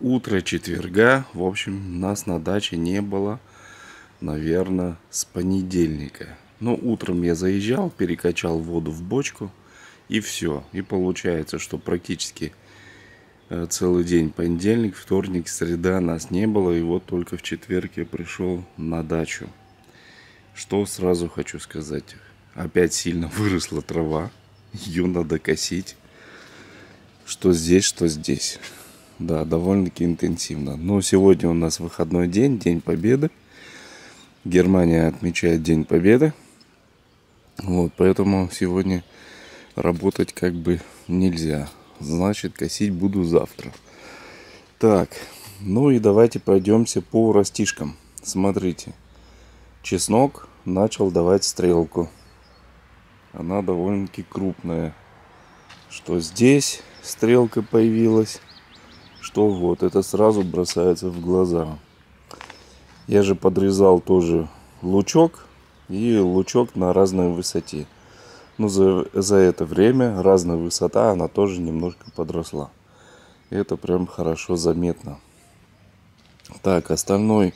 Утро четверга. В общем, нас на даче не было, наверное, с понедельника. Но утром я заезжал, перекачал воду в бочку и все. И получается, что практически э, целый день понедельник, вторник, среда нас не было. И вот только в четверг я пришел на дачу. Что сразу хочу сказать. Опять сильно выросла трава. Ее надо косить. Что здесь, что здесь. Да, довольно-таки интенсивно. Но сегодня у нас выходной день, День Победы. Германия отмечает День Победы. Вот, поэтому сегодня работать как бы нельзя. Значит, косить буду завтра. Так, ну и давайте пройдемся по растишкам. Смотрите, чеснок начал давать стрелку. Она довольно-таки крупная. Что здесь стрелка появилась, что вот, это сразу бросается в глаза. Я же подрезал тоже лучок и лучок на разной высоте. Но за, за это время разная высота, она тоже немножко подросла. Это прям хорошо заметно. Так, остальной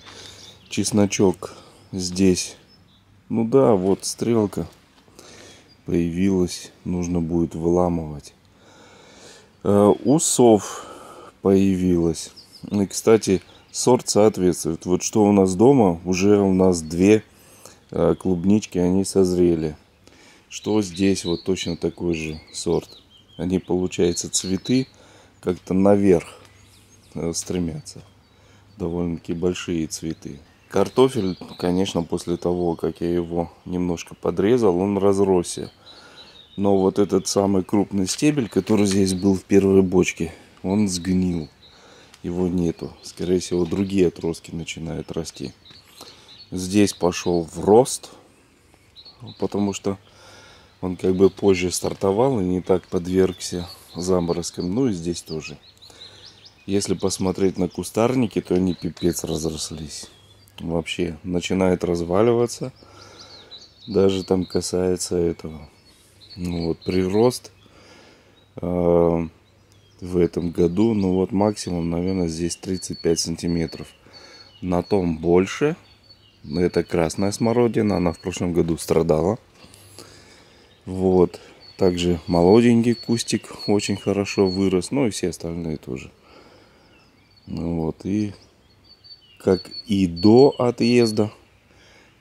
чесночок здесь. Ну да, вот стрелка появилась. Нужно будет выламывать. Э, усов появилась. И, кстати, сорт соответствует. Вот что у нас дома, уже у нас две э, клубнички, они созрели. Что здесь, вот точно такой же сорт. Они, получается, цветы как-то наверх э, стремятся. Довольно-таки большие цветы. Картофель, конечно, после того, как я его немножко подрезал, он разросся. Но вот этот самый крупный стебель, который здесь был в первой бочке, он сгнил. Его нету. Скорее всего, другие отростки начинают расти. Здесь пошел в рост, потому что он как бы позже стартовал и не так подвергся заморозкам. Ну и здесь тоже. Если посмотреть на кустарники, то они пипец разрослись. Вообще начинает разваливаться. Даже там касается этого. Ну вот прирост э, в этом году. Ну вот максимум, наверное, здесь 35 сантиметров. На том больше. Это красная смородина. Она в прошлом году страдала. Вот. Также молоденький кустик очень хорошо вырос. Ну и все остальные тоже. Ну вот. И как и до отъезда,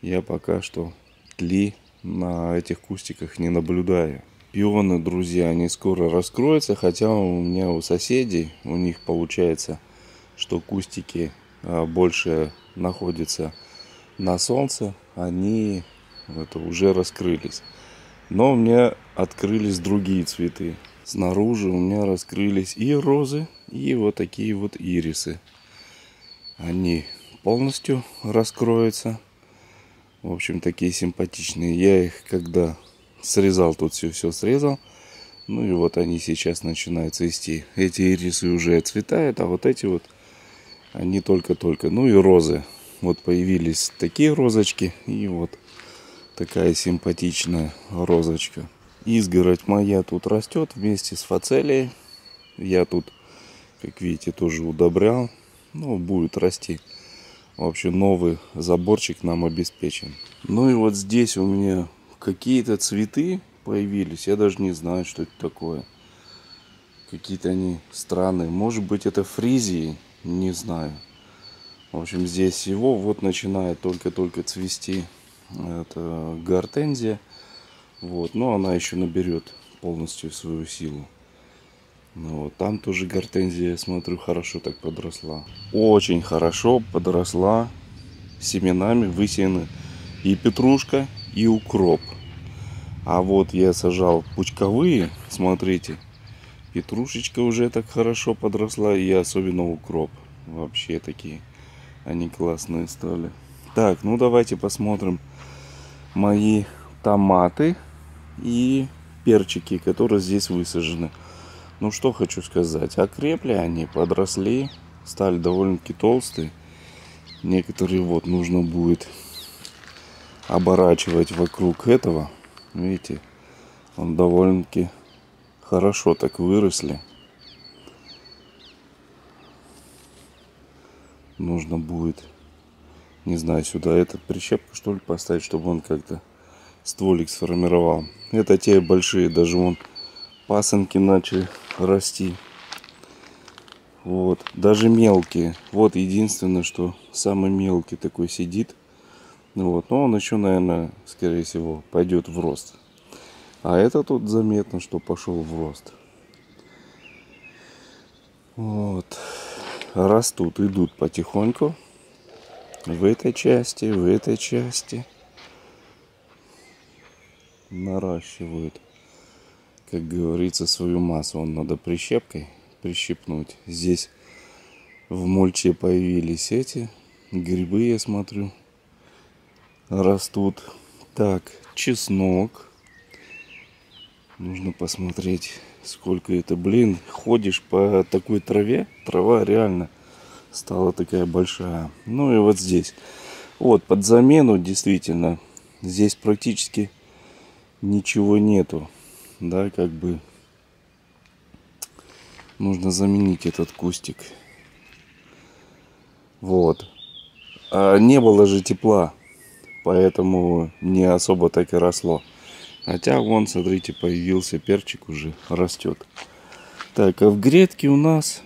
я пока что тли на этих кустиках не наблюдаю. Пионы, друзья, они скоро раскроются, хотя у меня у соседей, у них получается, что кустики а, больше находятся на солнце, они это, уже раскрылись. Но у меня открылись другие цветы. Снаружи у меня раскрылись и розы, и вот такие вот ирисы. Они полностью раскроются. В общем, такие симпатичные. Я их когда срезал тут все, все срезал. Ну и вот они сейчас начинают цвести. Эти ирисы уже цветают, а вот эти вот, они только-только. Ну и розы. Вот появились такие розочки. И вот такая симпатичная розочка. Изгородь моя тут растет вместе с фацелией. Я тут, как видите, тоже удобрял. Ну, будет расти. В общем, новый заборчик нам обеспечен. Ну и вот здесь у меня какие-то цветы появились. Я даже не знаю, что это такое. Какие-то они странные. Может быть, это фризии. Не знаю. В общем, здесь его вот начинает только-только цвести. Это гортензия. Вот. Но она еще наберет полностью свою силу. Ну, вот. Там тоже гортензия, смотрю, хорошо так подросла. Очень хорошо подросла семенами высеяны и петрушка, и укроп. А вот я сажал пучковые, смотрите, петрушечка уже так хорошо подросла, и особенно укроп. Вообще такие, они классные стали. Так, ну давайте посмотрим мои томаты и перчики, которые здесь высажены. Ну что хочу сказать, окрепли они, подросли, стали довольно-таки толстые. Некоторые вот нужно будет оборачивать вокруг этого. Видите, он довольно-таки хорошо так выросли. нужно будет, не знаю, сюда этот прищепку что ли поставить, чтобы он как-то стволик сформировал. Это те большие, даже вон пасынки начали расти. Вот, даже мелкие. Вот единственное, что самый мелкий такой сидит. Ну вот, но он еще, наверное, скорее всего, пойдет в рост. А это тут заметно, что пошел в рост. Вот. Растут, идут потихоньку. В этой части, в этой части. Наращивают, как говорится, свою массу. Он надо прищепкой прищипнуть. Здесь в мульче появились эти грибы, я смотрю растут. Так, чеснок. Нужно посмотреть, сколько это. Блин, ходишь по такой траве. Трава реально стала такая большая. Ну и вот здесь. Вот, под замену действительно. Здесь практически ничего нету. Да, как бы нужно заменить этот кустик. Вот. А не было же тепла поэтому не особо так и росло. Хотя вон, смотрите, появился перчик уже, растет. Так, а в грядке у нас,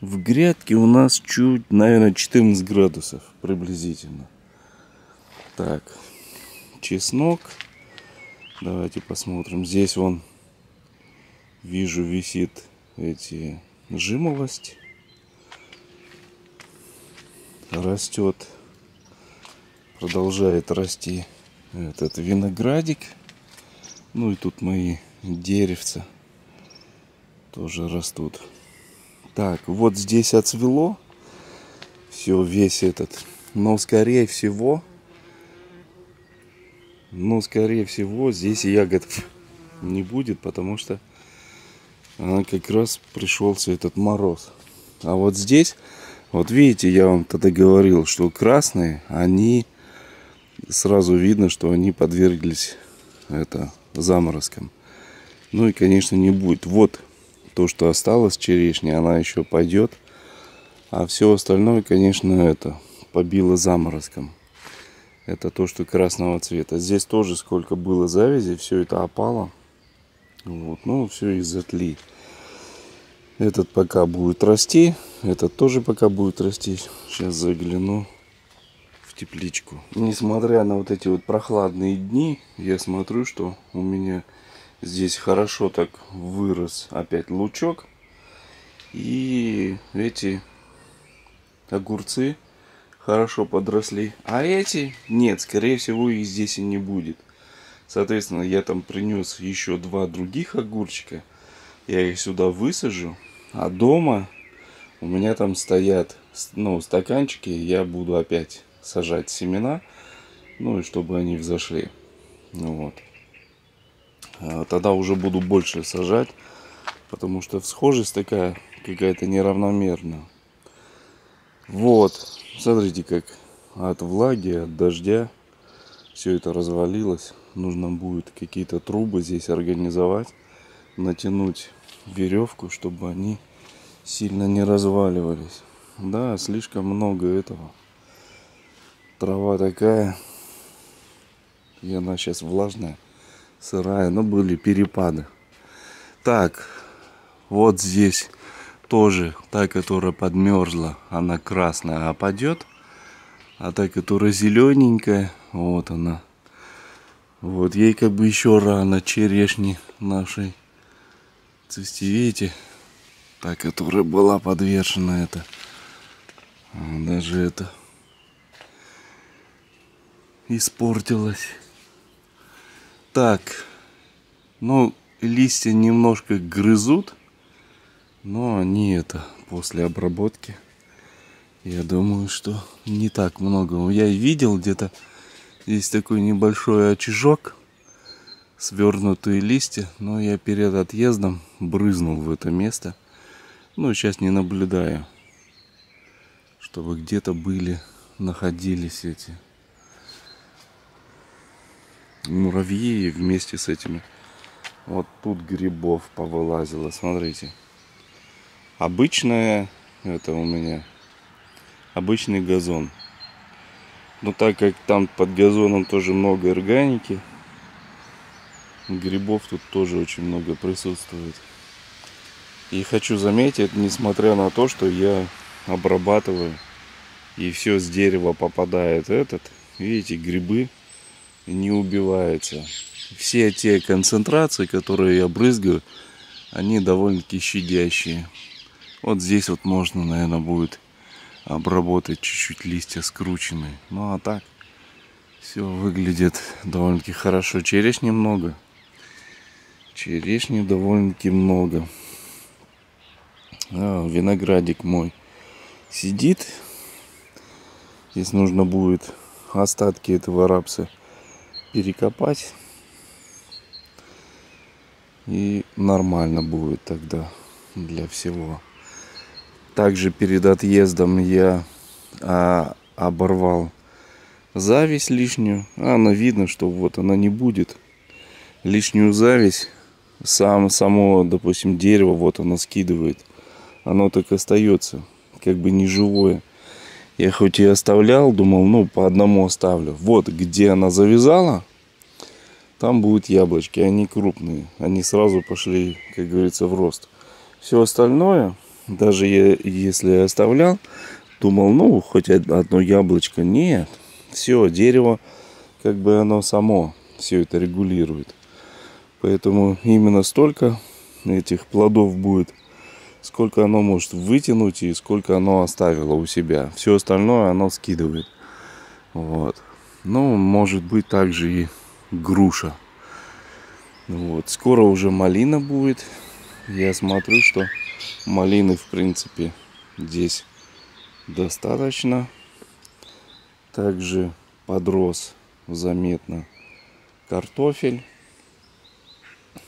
в грядке у нас чуть, наверное, 14 градусов приблизительно. Так, чеснок. Давайте посмотрим. Здесь вон, вижу, висит эти жимолость. Растет продолжает расти этот виноградик. Ну и тут мои деревца тоже растут. Так, вот здесь отцвело. Все, весь этот. Но скорее всего, но скорее всего здесь ягод не будет, потому что как раз пришелся этот мороз. А вот здесь, вот видите, я вам тогда говорил, что красные, они сразу видно, что они подверглись это, заморозкам. Ну и, конечно, не будет. Вот то, что осталось черешни, она еще пойдет. А все остальное, конечно, это побило заморозком. Это то, что красного цвета. Здесь тоже сколько было завязи, все это опало. Вот, ну, все из тли. Этот пока будет расти, этот тоже пока будет расти. Сейчас загляну тепличку. Несмотря на вот эти вот прохладные дни, я смотрю, что у меня здесь хорошо так вырос опять лучок. И эти огурцы хорошо подросли. А эти нет, скорее всего их здесь и не будет. Соответственно, я там принес еще два других огурчика. Я их сюда высажу. А дома у меня там стоят ну, стаканчики. Я буду опять сажать семена, ну и чтобы они взошли. Ну вот. А тогда уже буду больше сажать, потому что всхожесть такая какая-то неравномерная. Вот, смотрите, как от влаги, от дождя все это развалилось. Нужно будет какие-то трубы здесь организовать, натянуть веревку, чтобы они сильно не разваливались. Да, слишком много этого. Трава такая. И она сейчас влажная, сырая. Но были перепады. Так, вот здесь тоже та, которая подмерзла, она красная опадет. А та, которая зелененькая, вот она. Вот ей как бы еще рано черешни нашей цвести. Видите? Та, которая была подвешена это. Даже это испортилась. Так, ну, листья немножко грызут, но они это после обработки. Я думаю, что не так много. Я видел где-то здесь такой небольшой очажок, свернутые листья, но я перед отъездом брызнул в это место. Ну, сейчас не наблюдаю, чтобы где-то были, находились эти муравьи вместе с этими. Вот тут грибов повылазило, смотрите. Обычная, это у меня обычный газон. Но так как там под газоном тоже много органики, грибов тут тоже очень много присутствует. И хочу заметить, несмотря на то, что я обрабатываю и все с дерева попадает этот, видите, грибы не убиваются. Все те концентрации, которые я брызгаю, они довольно-таки щадящие. Вот здесь вот можно, наверное, будет обработать чуть-чуть листья скрученные. Ну а так все выглядит довольно-таки хорошо. Черешни много. Черешни довольно-таки много. А, виноградик мой сидит. Здесь нужно будет остатки этого рапса перекопать. И нормально будет тогда для всего. Также перед отъездом я а, оборвал зависть лишнюю. Она видно, что вот она не будет. Лишнюю зависть сам, само, допустим, дерево, вот оно скидывает. Оно так остается, как бы не живое. Я хоть и оставлял, думал, ну, по одному оставлю. Вот, где она завязала, там будут яблочки. Они крупные. Они сразу пошли, как говорится, в рост. Все остальное, даже я, если я оставлял, думал, ну, хоть одно яблочко. Нет. Все, дерево, как бы оно само все это регулирует. Поэтому именно столько этих плодов будет, сколько оно может вытянуть и сколько оно оставило у себя. Все остальное оно скидывает. Вот. Ну, может быть также и груша. Вот. Скоро уже малина будет. Я смотрю, что малины, в принципе, здесь достаточно. Также подрос заметно картофель.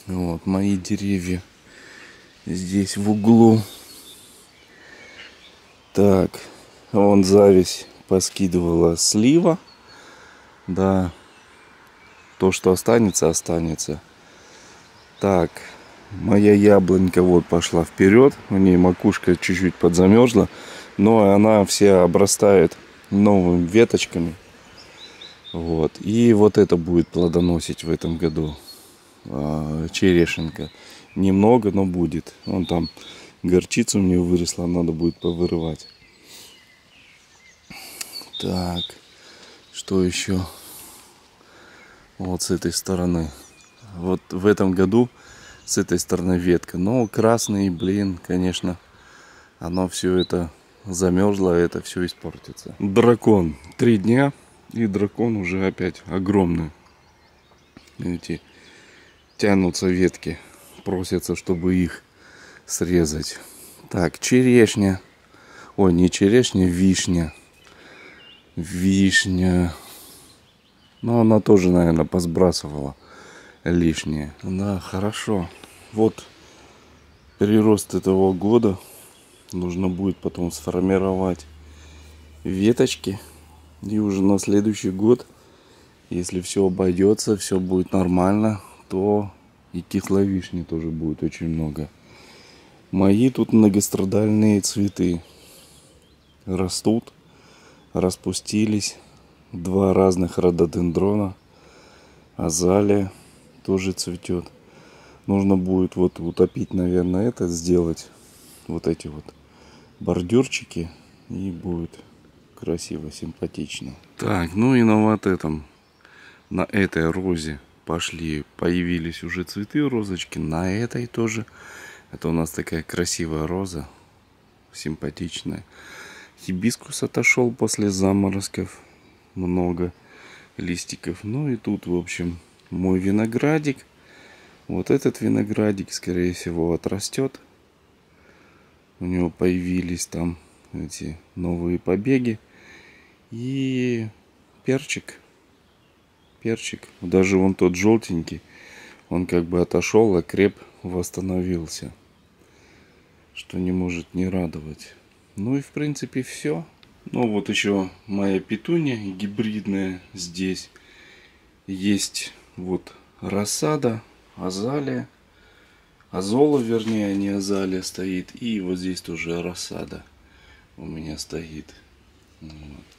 Вот мои деревья здесь в углу. Так, вон зависть поскидывала слива. Да, то, что останется, останется. Так, моя яблонька вот пошла вперед. У нее макушка чуть-чуть подзамерзла. Но она вся обрастает новыми веточками. Вот. И вот это будет плодоносить в этом году. А, черешенка. Немного, но будет. Он там горчица у нее выросла, надо будет повырывать. Так, что еще? Вот с этой стороны. Вот в этом году с этой стороны ветка. Но красный, блин, конечно, оно все это замерзло, это все испортится. Дракон. Три дня, и дракон уже опять огромный. Видите, тянутся ветки. Просятся, чтобы их срезать. Так, черешня. Ой, не черешня, вишня. Вишня. Ну, она тоже, наверное, посбрасывала лишнее. Да, хорошо. Вот прирост этого года. Нужно будет потом сформировать веточки. И уже на следующий год, если все обойдется, все будет нормально, то и кислой вишни тоже будет очень много. Мои тут многострадальные цветы растут, распустились. Два разных рододендрона. Азалия тоже цветет. Нужно будет вот утопить, наверное, это сделать. Вот эти вот бордюрчики. И будет красиво, симпатично. Так, ну и на вот этом, на этой розе пошли, появились уже цветы розочки. На этой тоже. Это у нас такая красивая роза, симпатичная. Хибискус отошел после заморозков. Много листиков. Ну и тут, в общем, мой виноградик. Вот этот виноградик, скорее всего, отрастет. У него появились там эти новые побеги. И перчик перчик. Даже вон тот желтенький, он как бы отошел, а креп восстановился. Что не может не радовать. Ну и в принципе все. Ну вот еще моя петуния гибридная здесь. Есть вот рассада, азалия. Азола, вернее, а не азалия стоит. И вот здесь тоже рассада у меня стоит. Вот.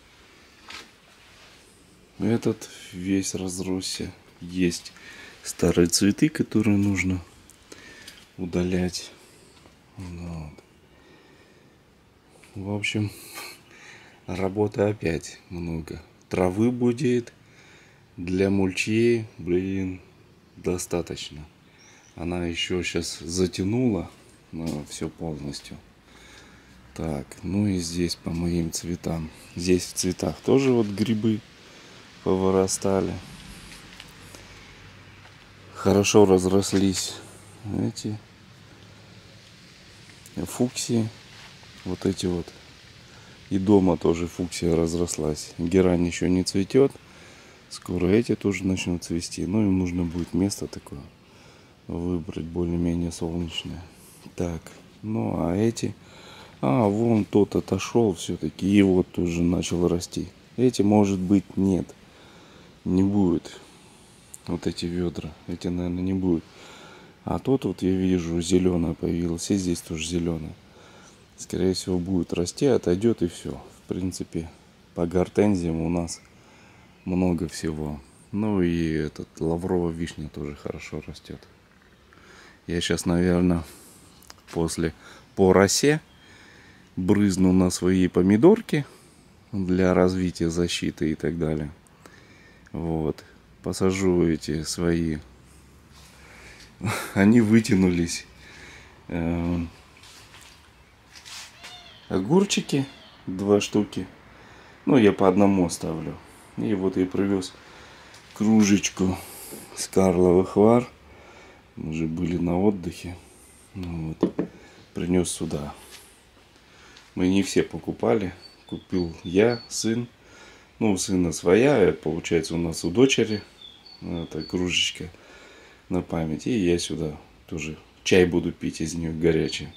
Этот весь разросся. Есть старые цветы, которые нужно удалять. Вот. В общем, работы опять много. Травы будет для мульчей, блин, достаточно. Она еще сейчас затянула ну, все полностью. Так, ну и здесь по моим цветам. Здесь в цветах тоже вот грибы повырастали. Хорошо разрослись эти фуксии. Вот эти вот. И дома тоже фуксия разрослась. Герань еще не цветет. Скоро эти тоже начнут цвести. Ну, им нужно будет место такое выбрать более-менее солнечное. Так, ну а эти... А, вон тот отошел все-таки и вот тоже начал расти. Эти, может быть, нет. Не будет. Вот эти ведра. Эти, наверное, не будет. А тот вот я вижу зеленое появилось. И здесь тоже зеленое. Скорее всего, будет расти, отойдет и все. В принципе, по гортензиям у нас много всего. Ну и этот лавровая вишня тоже хорошо растет. Я сейчас, наверное, после по росе брызну на свои помидорки для развития защиты и так далее. Вот. Посажу эти свои. Они вытянулись. Эм, огурчики. Два штуки. Ну, я по одному оставлю. И вот я привез кружечку с карловых вар. Мы же были на отдыхе. Ну вот. Принес сюда. Мы не все покупали. Купил я, сын. Ну, у сына своя. Получается, у нас у дочери. Это кружечка на память. И я сюда тоже чай буду пить из нее горячий.